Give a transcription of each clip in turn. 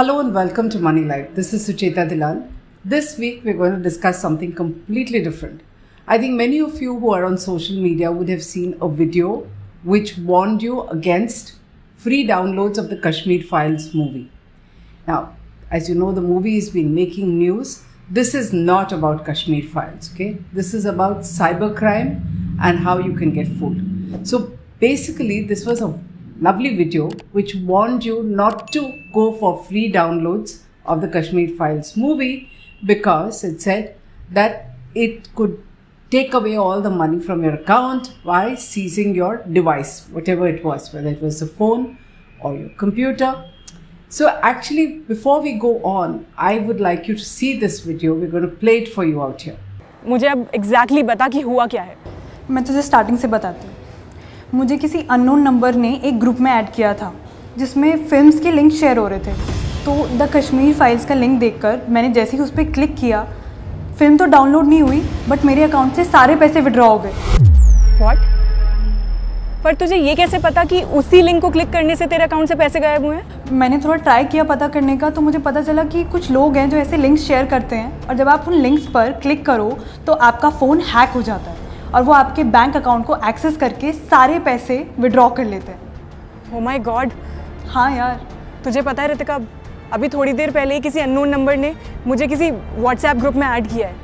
Hello and welcome to Money Life. This is Sucheta Dalal. This week we're going to discuss something completely different. I think many of you who are on social media would have seen a video which warned you against free downloads of the Kashmir Files movie. Now, as you know, the movie has been making news. This is not about Kashmir Files, okay? This is about cybercrime and how you can get fooled. So basically, this was a lovely video which warned you not to go for free downloads of the Kashmir Files movie because it said that it could take away all the money from your account by seizing your device, whatever it was, whether it was a phone or your computer. So actually, before we go on, I would like you to see this video. We're going to play it for you out here. मुझे अब exactly exactly बता कि हुआ क्या है मैं तुझे starting से बताती हूँ मुझे किसी अननोन नंबर ने एक ग्रुप में ऐड किया था जिसमें फिल्म्स के लिंक शेयर हो रहे थे। तो द कश्मीर फाइल्स का लिंक देखकर मैंने जैसे ही उस पर क्लिक किया फ़िल्म तो डाउनलोड नहीं हुई बट मेरे अकाउंट से सारे पैसे विड्रॉ हो गए। वॉट पर तुझे ये कैसे पता कि उसी लिंक को क्लिक करने से तेरे अकाउंट से पैसे गायब हुए? हैं मैंने थोड़ा ट्राई किया पता करने का तो मुझे पता चला कि कुछ लोग हैं जो ऐसे लिंक्स शेयर करते हैं और जब आप उन लिंक्स पर क्लिक करो तो आपका फ़ोन हैक हो जाता है। और वो आपके बैंक अकाउंट को एक्सेस करके सारे पैसे विड्रॉ कर लेते हैं। ओ माय गॉड हाँ यार। तुझे पता है रितिका अभी थोड़ी देर पहले ही किसी अननोन नंबर ने मुझे किसी व्हाट्सएप ग्रुप में ऐड किया है।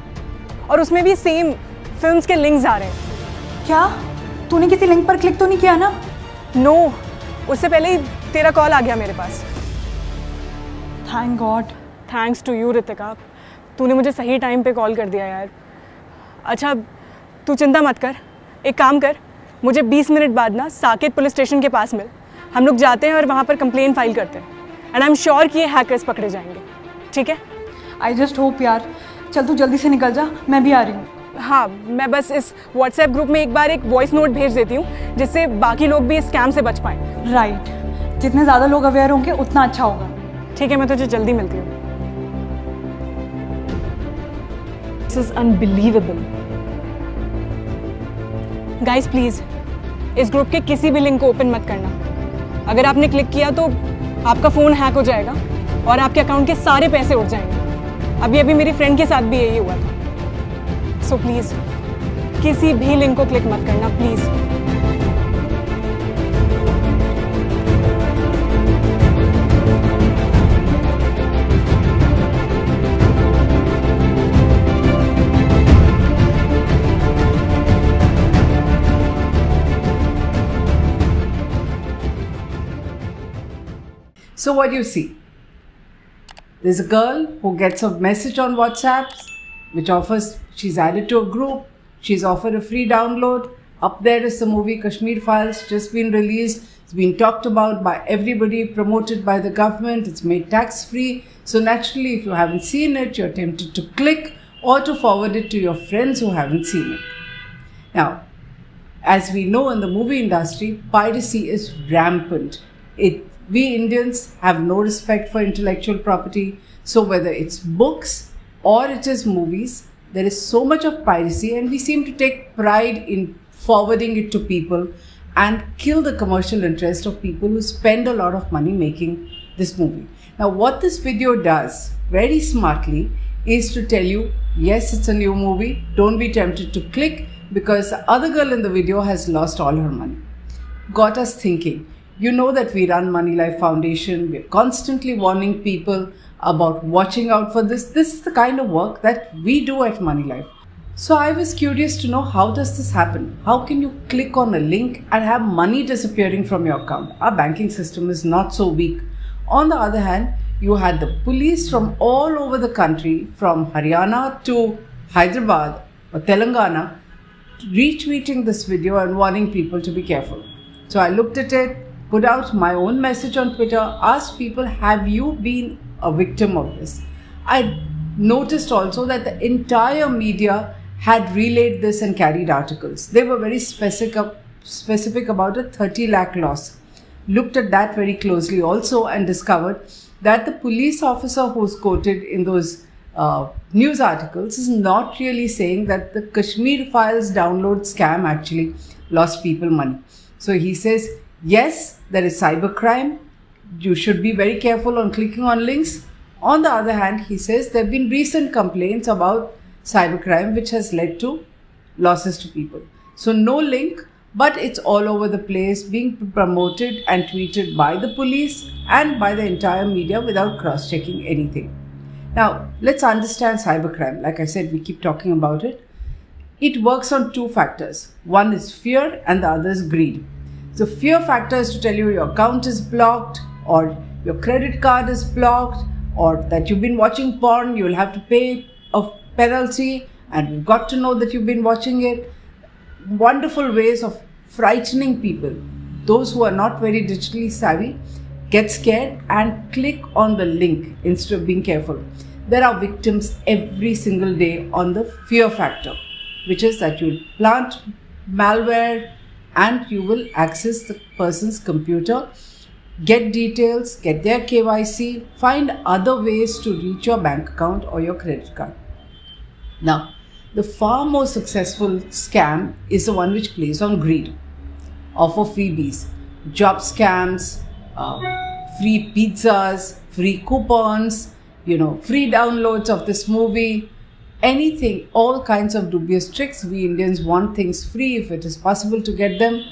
और उसमें भी सेम फिल्म्स के लिंक्स आ रहे हैं। क्या? तूने किसी लिंक पर क्लिक तो नहीं किया ना? नो no, उससे पहले ही तेरा कॉल आ गया मेरे पास। Thank God thanks to you Ritika. तूने मुझे सही टाइम पे कॉल कर दिया यार। अच्छा तू चिंता मत कर। एक काम कर मुझे 20 मिनट बाद ना साकेत पुलिस स्टेशन के पास मिल। हम लोग जाते हैं और वहाँ पर कंप्लेन फ़ाइल करते हैं। एंड आई एम श्योर कि ये हैकर्स पकड़े जाएँगे। ठीक है? आई जस्ट होप यार। चल तू जल्दी से निकल जा मैं भी आ रही हूँ। हाँ मैं बस इस व्हाट्सएप ग्रुप में एक बार एक वॉइस नोट भेज देती हूँ जिससे बाकी लोग भी इस स्कैम से बच पाएँ। Right right. जितने ज़्यादा लोग अवेयर होंगे उतना अच्छा होगा। ठीक है मैं तुझे जल्दी मिलती हूँ। This is unbelievable guys please इस ग्रुप के किसी भी लिंक को ओपन मत करना। अगर आपने क्लिक किया तो आपका फ़ोन हैक हो जाएगा और आपके अकाउंट के सारे पैसे उठ जाएँगे। अभी अभी मेरी फ्रेंड के साथ भी यही हुआ था। सो so, प्लीज़ किसी भी लिंक को क्लिक मत करना please So, what do you see? There's a girl who gets a message on WhatsApp which offers, she's added to a group, she's offered a free download. Up there is the movie Kashmir Files, just been released. It's been talked about by everybody, promoted by the government. It's made tax free. So, naturally, if you haven't seen it, you're tempted to click or to forward it to your friends who haven't seen it. Now, as we know in the movie industry, piracy is rampant. It we Indians have no respect for intellectual property. So, whether it's books or it is movies, there is so much of piracy, and we seem to take pride in forwarding it to people and kill the commercial interest of people who spend a lot of money making this movie. Now, what this video does very smartly is to tell you yes, it's a new movie, don't be tempted to click because the other girl in the video has lost all her money. Got us thinking you know that we run Money Life Foundation. We're constantly warning people about watching out for this. This is the kind of work that we do at Money Life. So I was curious to know how does this happen? How can you click on a link and have money disappearing from your account? Our banking system is not so weak. On the other hand, you had the police from all over the country, from Haryana to Hyderabad or Telangana, retweeting this video and warning people to be careful. So I looked at it, put out my own message on Twitter, asked people, have you been a victim of this? I noticed also that the entire media had relayed this and carried articles. They were very specific, specific about a 30 lakh loss. Looked at that very closely also and discovered that the police officer who's quoted in those uh, news articles is not really saying that the Kashmir Files download scam actually lost people money. So he says Yes, there is cybercrime. you should be very careful on clicking on links. On the other hand, he says there have been recent complaints about cybercrime which has led to losses to people. So, no link, but it's all over the place being promoted and tweeted by the police and by the entire media without cross checking anything. Now, let's understand cybercrime. Like I said, we keep talking about it. It works on two factors one is fear, and the other is greed. So, fear factor is to tell you your account is blocked, or your credit card is blocked, or that you've been watching porn, you'll have to pay a penalty, and you've got to know that you've been watching it. Wonderful ways of frightening people. Those who are not very digitally savvy get scared and click on the link instead of being careful. There are victims every single day on the fear factor, which is that you'll plant malware and you will access the person's computer, get details, get their KYC, find other ways to reach your bank account or your credit card. Now, the far more successful scam is the one which plays on greed. Offer freebies, job scams, uh, free pizzas, free coupons, you know, free downloads of this movie, anything, all kinds of dubious tricks. We Indians want things free if it is possible to get them.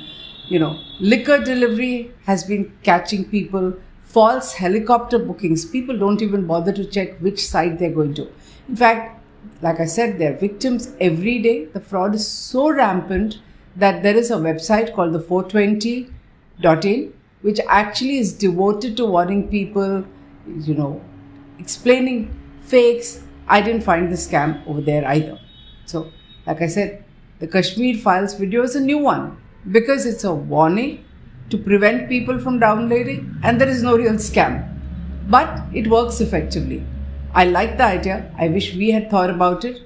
You know, liquor delivery has been catching people, false helicopter bookings. People don't even bother to check which site they're going to. In fact, like I said, they're victims every day. The fraud is so rampant that there is a website called the 420.in which actually is devoted to warning people, you know, explaining fakes. I didn't find the scam over there either. So, like I said, the Kashmir Files video is a new one because it's a warning to prevent people from downloading and there is no real scam. But it works effectively. I like the idea. I wish we had thought about it.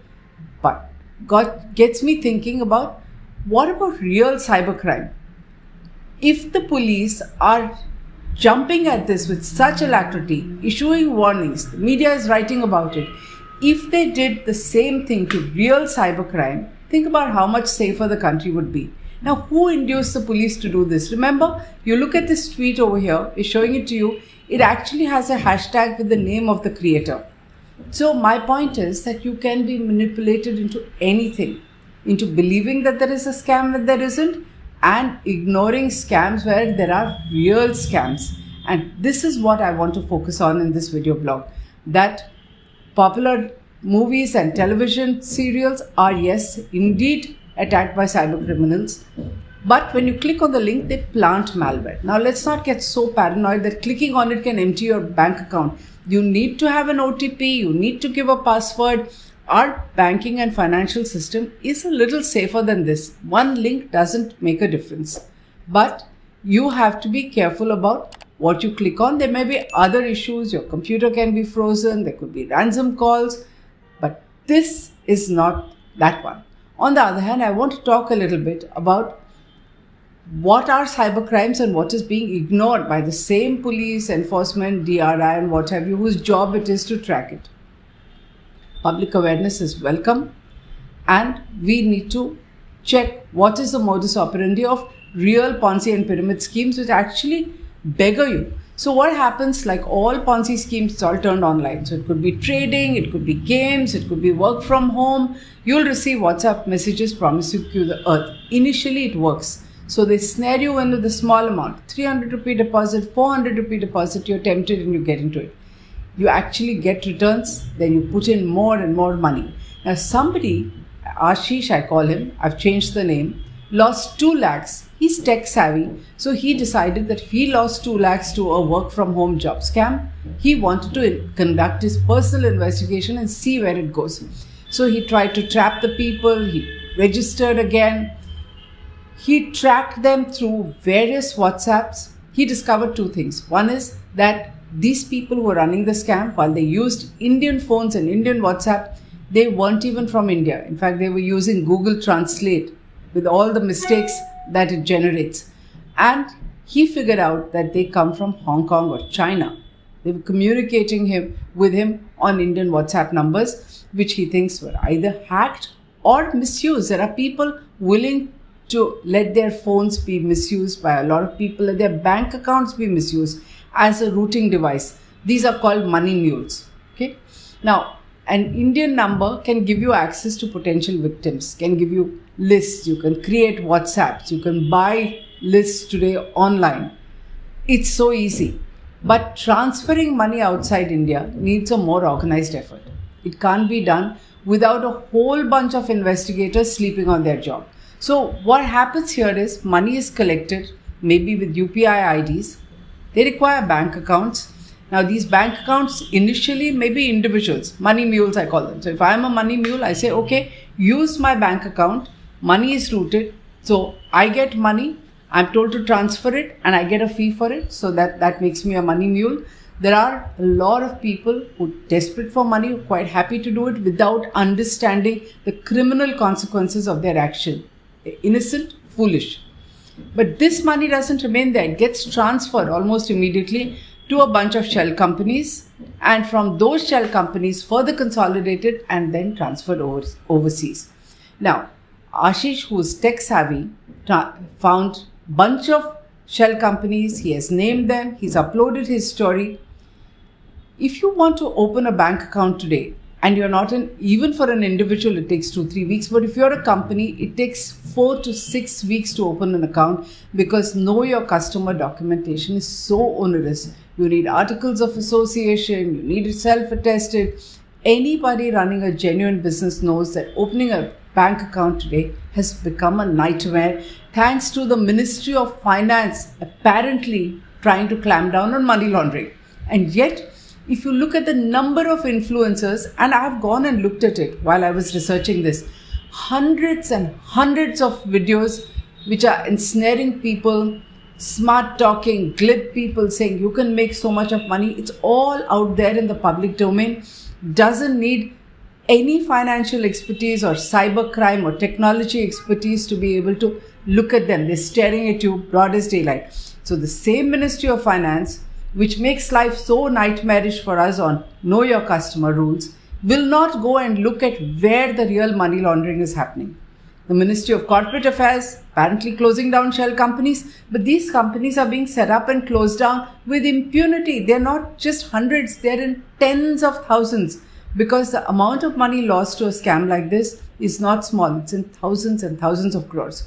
But God gets me thinking about what about real cybercrime? If the police are jumping at this with such alacrity, issuing warnings, the media is writing about it. If they did the same thing to real cybercrime, think about how much safer the country would be. Now, who induced the police to do this? Remember, you look at this tweet over here, it's showing it to you. It actually has a hashtag with the name of the creator. So, my point is that you can be manipulated into anything, into believing that there is a scam when there isn't, and ignoring scams where there are real scams. And this is what I want to focus on in this video blog that popular movies and television serials are, yes, indeed attacked by cyber criminals. But when you click on the link, they plant malware. Now, let's not get so paranoid that clicking on it can empty your bank account. You need to have an OTP, you need to give a password. Our banking and financial system is a little safer than this. One link doesn't make a difference. But you have to be careful about what you click on. There may be other issues. Your computer can be frozen, there could be ransom calls, but this is not that one. On the other hand, I want to talk a little bit about what are cyber crimes and what is being ignored by the same police, enforcement, DRI, and what have you, whose job it is to track it. Public awareness is welcome, and we need to check what is the modus operandi of real Ponzi and pyramid schemes, which actually beggar you. So, what happens like all Ponzi schemes, it's all turned online. So, it could be trading, it could be games, it could be work from home. You'll receive WhatsApp messages promising you the earth. Initially, it works. So, they snare you into the small amount 300 rupee deposit, 400 rupee deposit, you're tempted and you get into it. You actually get returns, then you put in more and more money. Now, somebody, Ashish, I call him, I've changed the name, lost 2 lakhs he's tech savvy. So he decided that if he lost 2 lakhs to a work from home job scam. He wanted to conduct his personal investigation and see where it goes. So he tried to trap the people. He registered again. He tracked them through various whatsapps. He discovered two things. One is that these people who were running the scam while they used indian phones and indian whatsapp. They weren't even from india. In fact they were using google translate with all the mistakes that it generates. And he figured out that they come from Hong Kong or China. They were communicating him with him on Indian WhatsApp numbers, which he thinks were either hacked or misused. There are people willing to let their phones be misused by a lot of people, let their bank accounts be misused. as a routing device. These are called money mules. Okay. Now, an Indian number can give you access to potential victims, can give you lists, you can create WhatsApps, you can buy lists today online. It's so easy. But transferring money outside India needs a more organized effort. It can't be done without a whole bunch of investigators sleeping on their job. So, what happens here is money is collected, maybe with UPI IDs. They require bank accounts. Now, these bank accounts initially may be individuals, money mules, I call them. So, if I'm a money mule, I say, okay, use my bank account, money is routed. So, I get money, I'm told to transfer it, and I get a fee for it. So, that, that makes me a money mule. There are a lot of people who are desperate for money who are quite happy to do it without understanding the criminal consequences of their action. Innocent foolish. But this money doesn't remain there. It gets transferred almost immediately to a bunch of shell companies and from those shell companies further consolidated and then transferred over, overseas. Now ashish who's tech savvy found bunch of shell companies. He has named them. He's uploaded his story. If you want to open a bank account today and you're not an even for an individual it takes 2 3 weeks. But if you're a company it takes 4 to 6 weeks to open an account because know your customer documentation is so onerous you need articles of association you need it self attested anybody running a genuine business knows that opening a bank account today has become a nightmare thanks to the ministry of finance apparently trying to clamp down on money laundering. And yet if you look at the number of influencers, and I've gone and looked at it while I was researching this, hundreds and hundreds of videos which are ensnaring people, smart talking, glib people saying you can make so much of money. It's all out there in the public domain. Doesn't need any financial expertise or cyber crime or technology expertise to be able to look at them. They're staring at you broad as daylight. So the same Ministry of Finance which makes life so nightmarish for us on know your customer rules, will not go and look at where the real money laundering is happening. The Ministry of Corporate Affairs apparently closing down shell companies, but these companies are being set up and closed down with impunity. They're not just hundreds, they're in tens of thousands because the amount of money lost to a scam like this is not small, it's in thousands and thousands of crores.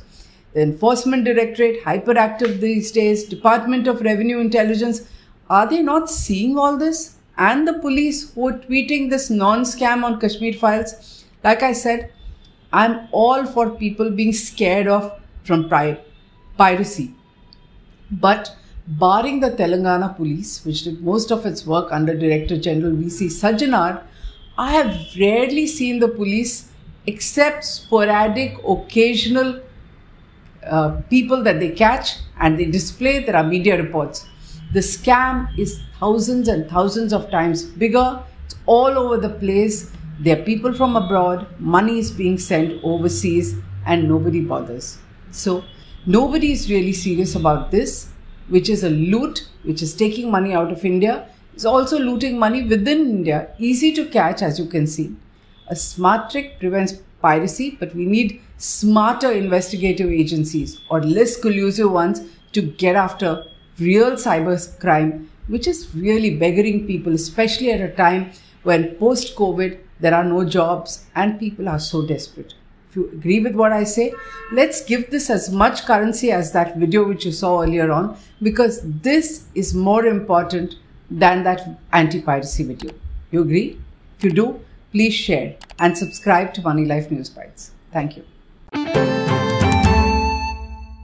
The Enforcement Directorate, hyperactive these days, Department of Revenue Intelligence, are they not seeing all this? And the police who are tweeting this non scam on Kashmir files? Like I said, I'm all for people being scared of from piracy. But barring the Telangana police, which did most of its work under Director General VC Sajjanar, I have rarely seen the police except sporadic, occasional uh, people that they catch and they display. There are media reports. The scam is thousands and thousands of times bigger. It's all over the place. There are people from abroad, money is being sent overseas, and nobody bothers. So, nobody is really serious about this, which is a loot, which is taking money out of India. It's also looting money within India, easy to catch, as you can see. A smart trick prevents piracy, but we need smarter investigative agencies or less collusive ones to get after real cyber crime, which is really beggaring people, especially at a time when post COVID there are no jobs and people are so desperate. If you agree with what I say, let's give this as much currency as that video which you saw earlier on because this is more important than that anti piracy video. You agree? If you do, please share and subscribe to Money Life News Bites. Thank you.